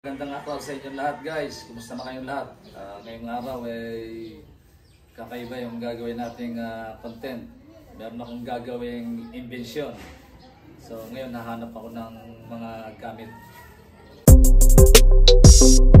Magandang araw sa inyo lahat guys. Kumusta na kayong lahat? Ah, ngayong araw ay kakaiba yung gagawin nating ah, content. Meron akong gagawing invention. So ngayon nahanap ako ng mga gamit. So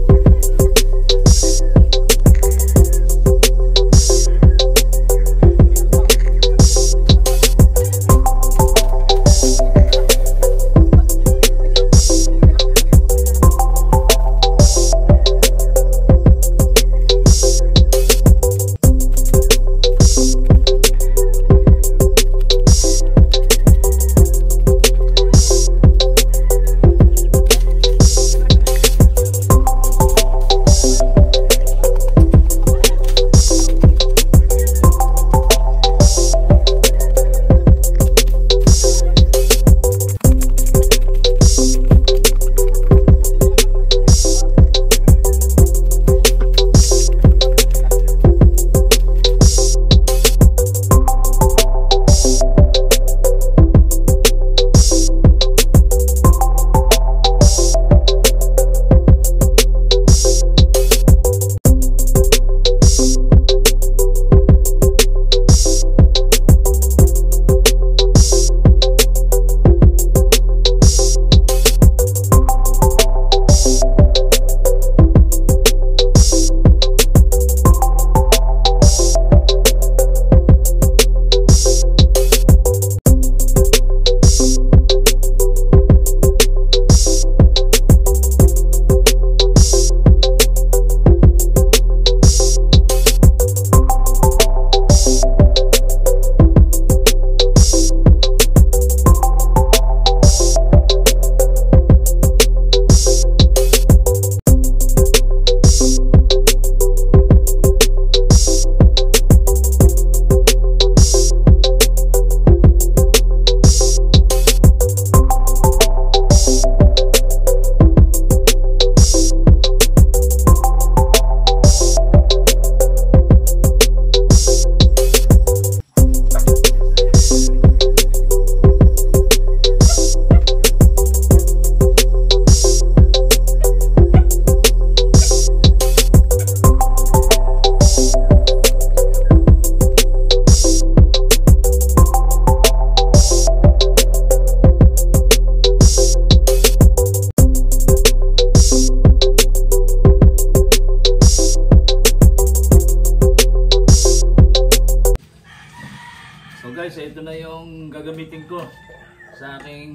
sa aking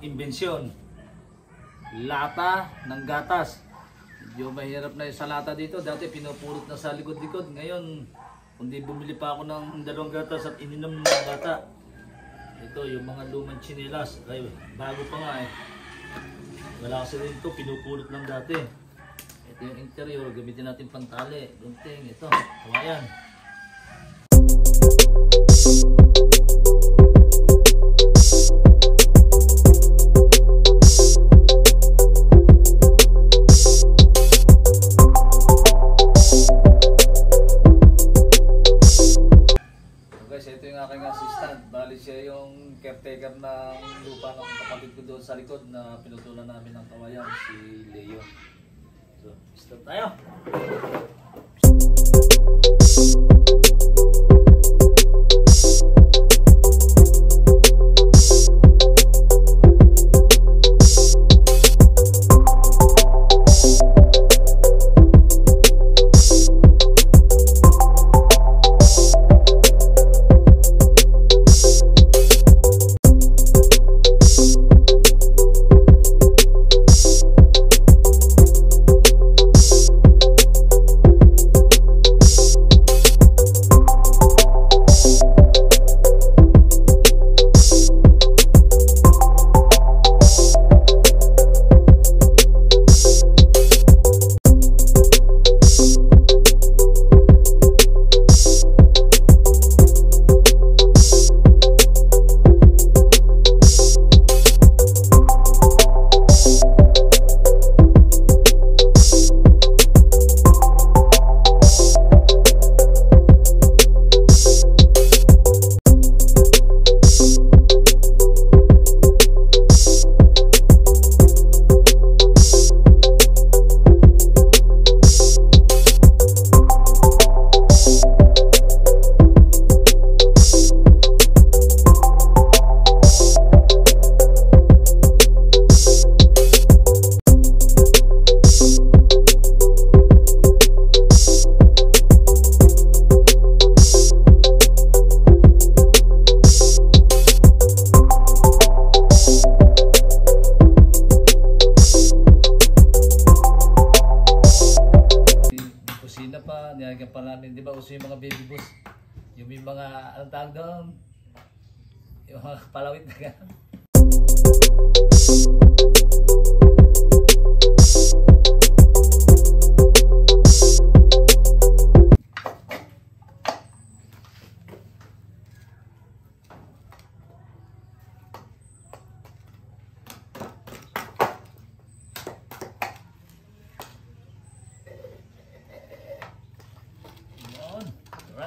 inbensyon. Lata ng gatas. Medyo mahirap na sa lata dito. Dati pinupurot na sa likod-likod. Ngayon, kundi bumili pa ako ng dalawang gatas at ininom ng bata. Ito, yung mga lumang chinelas. Ay, bago pa nga eh. Wala kasi rin ito, pinupulot lang dati. Ito yung interior, gamitin natin pantali. Gunting, ito, kawayan. So guys, siya yung caretaker ng lupa ng kapatid ko doon sa likod na pinutulan namin ng kawayan, si Leo. So, start tayo.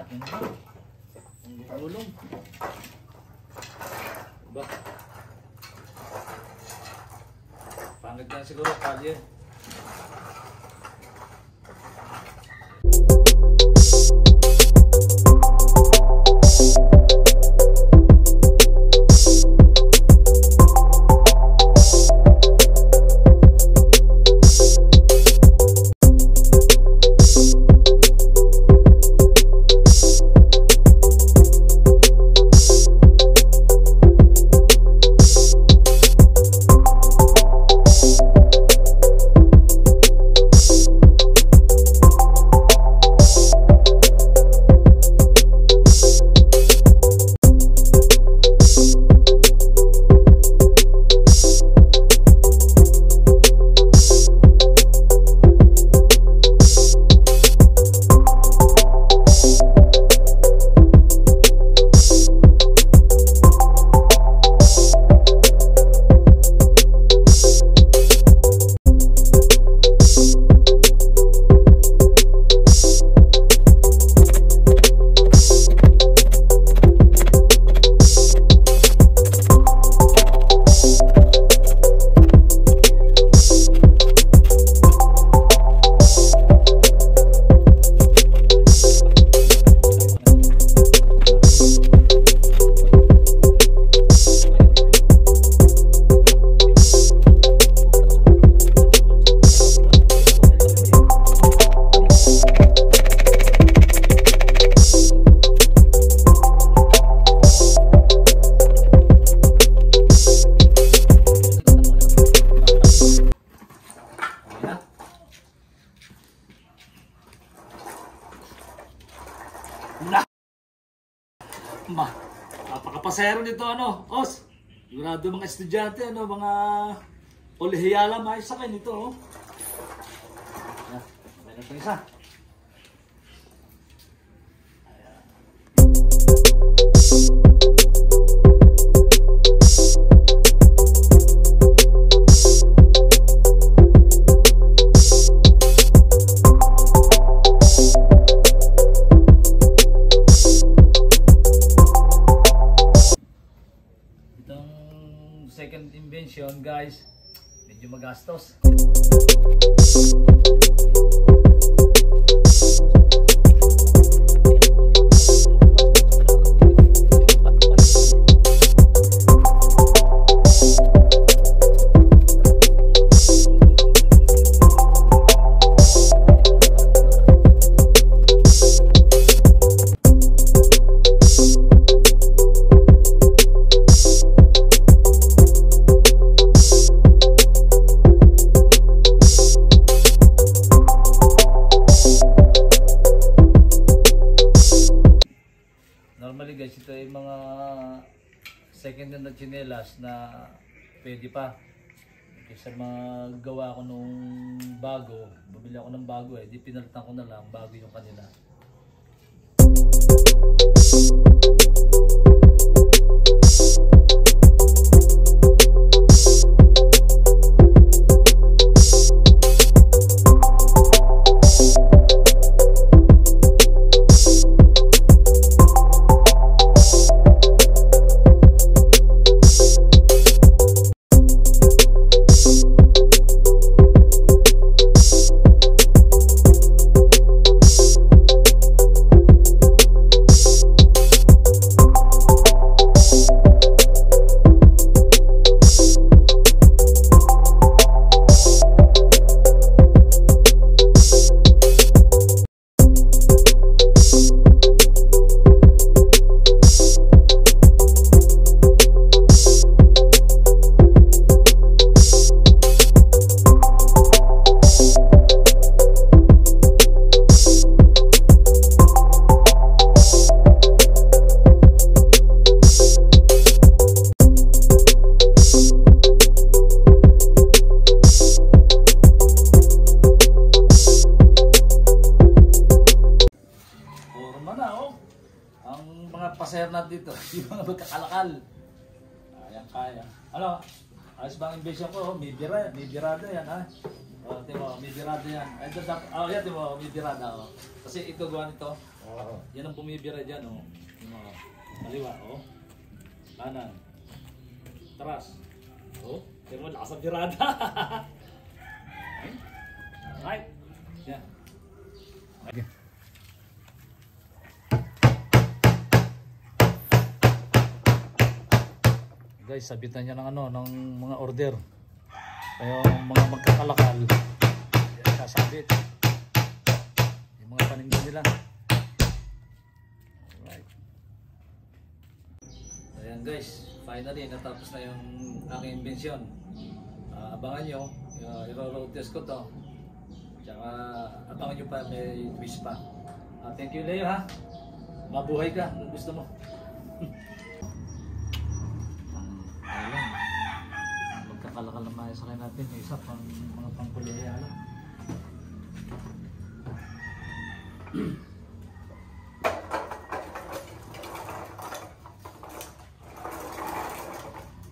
Alright, yun na. Ang gulong. Ba? Pangit na siguro, kalye. Estudyante, ano, mga kolehiyala, maayos sa akin ito, oh. Ayan, may na isa. Itong gastos. Pwede pa. Kaysa magawa ko nung bago, bumili ako ng bago eh, di pinalitan ko na lang bago yung kanila. Forma Kaya. Ano? Ayos ba ang invention ko? May bira, may birada yan ha. Oh, timo, may birada yan. Ay, dapat, oh, yan timo, may birada oh. Kasi ito gawa nito. Oh. Yan ang bumibira diyan oh. Oh. Kaliwa oh. Kanan. Tras. Oh, timo lakas ang birada. right. Yan. Okay. Guys, sabitan niya ng ano, ng mga order. Kaya yung mga magkakalakal, sasabit. Yung mga paninda nila. Alright. Ayan guys, finally natapos na yung aking invention. Ah, abangan nyo, uh, i-road test ko to. Tsaka abangan nyo pa, may twist pa. Ah, thank you Leo ha. Mabuhay ka gusto mo. Ayan. Magkakalakal na mga sakay natin. Isa pang mga pangkuliya lang.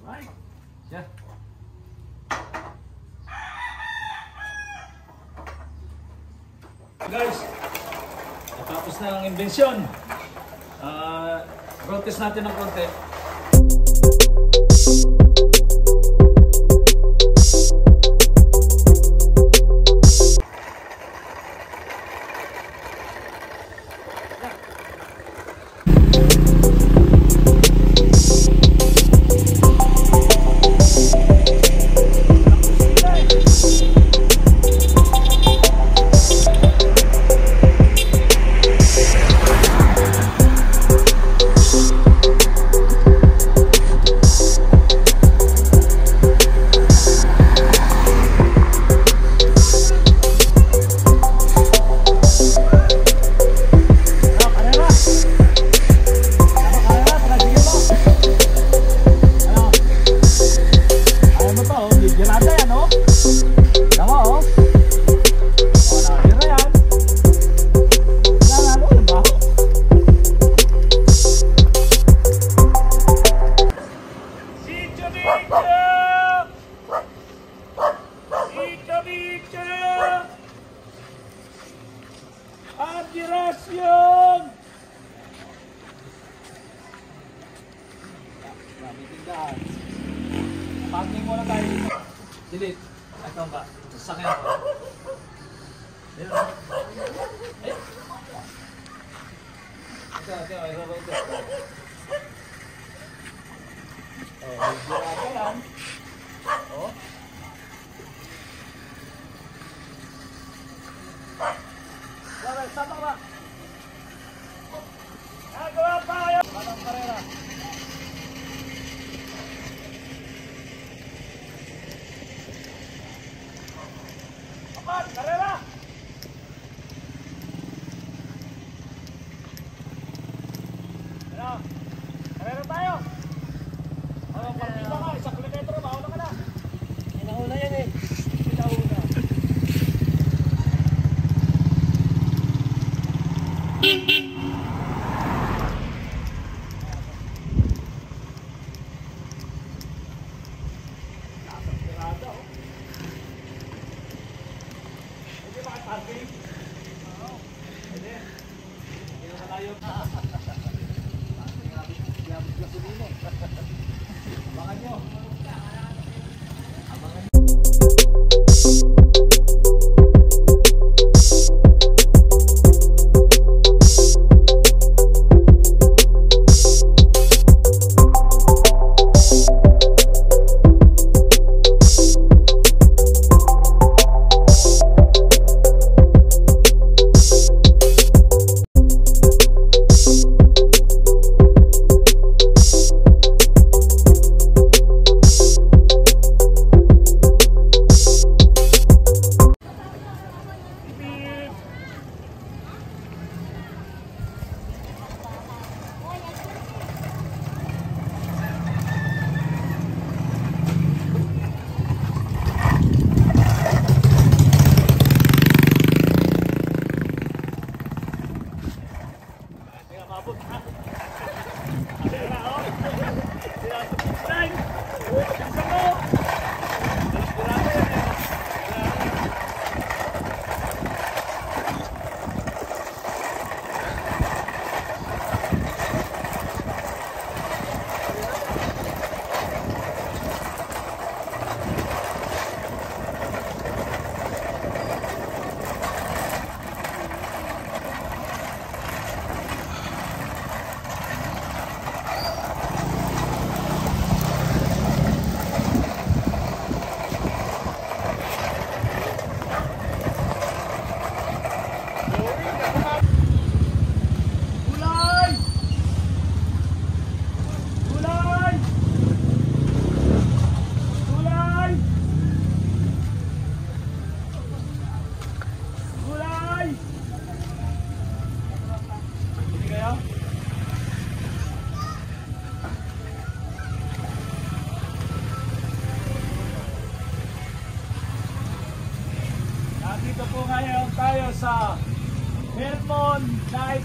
right. Yeah. Guys, natapos na ang invention. Ah, road test natin ng konti. Grabe tindahan. Pagning muna tayo dito. Delete. Ito ba? Sasakyan ako. Ayun. Eh. Ito, ito, ito, ito, ito. Oh, medyo ako lang. Oh. Wala, sama ka ba? Nagawa pa kayo!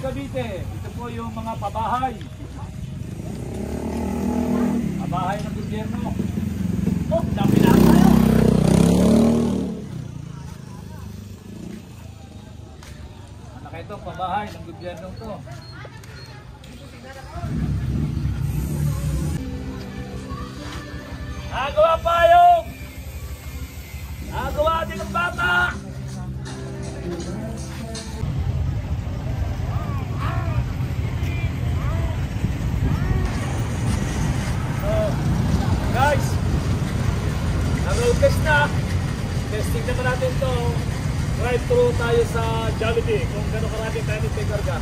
Cavite. Ito po yung mga pabahay. Pabahay ng gobyerno. Oh, dami na tayo. Anak ito, pabahay ng gobyerno to. tayo sa Jollibee kung gano'ng karami tayo ni Tegarga.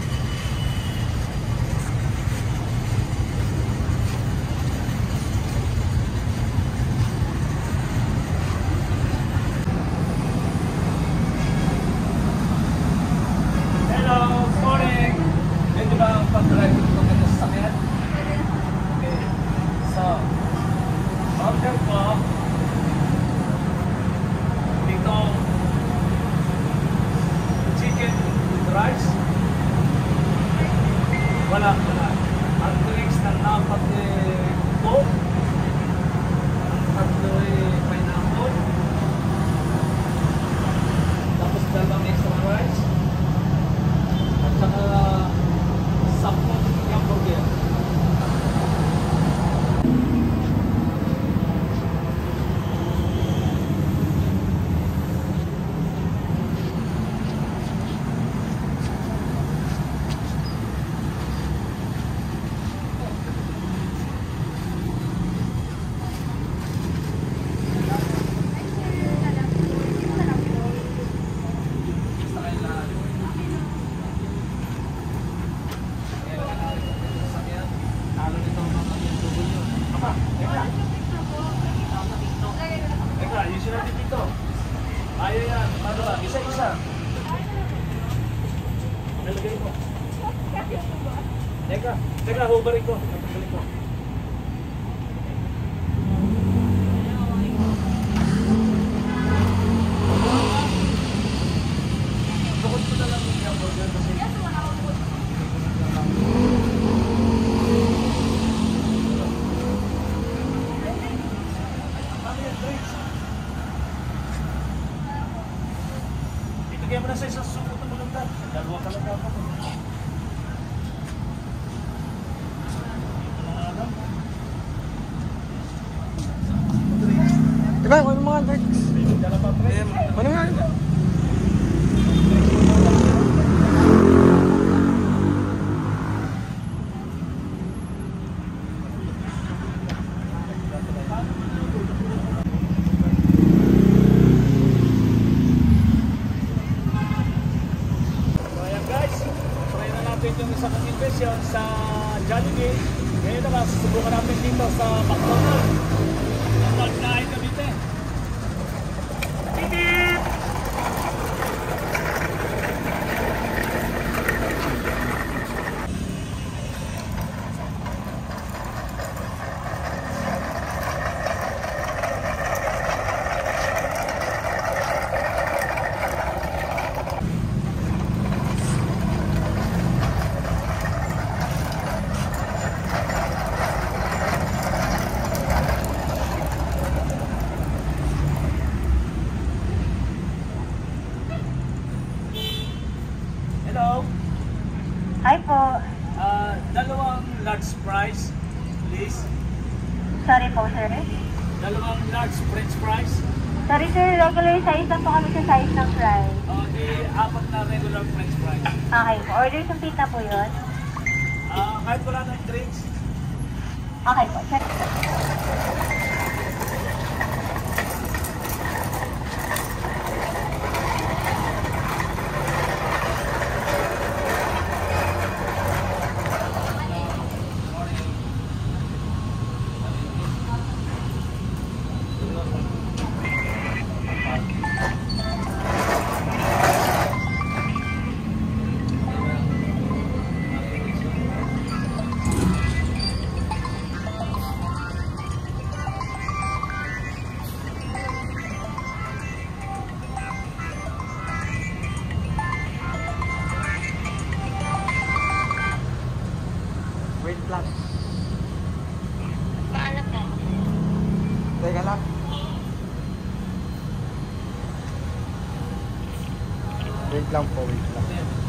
Hola. Teka, yung sinabi dito. Ayaw yan. Ano Isa-isa. Nalagay mo. Teka, teka, hubarin ko. Hubarin ko. Diba, ano mga pre. Ano nga? Wait lang po, wait lang.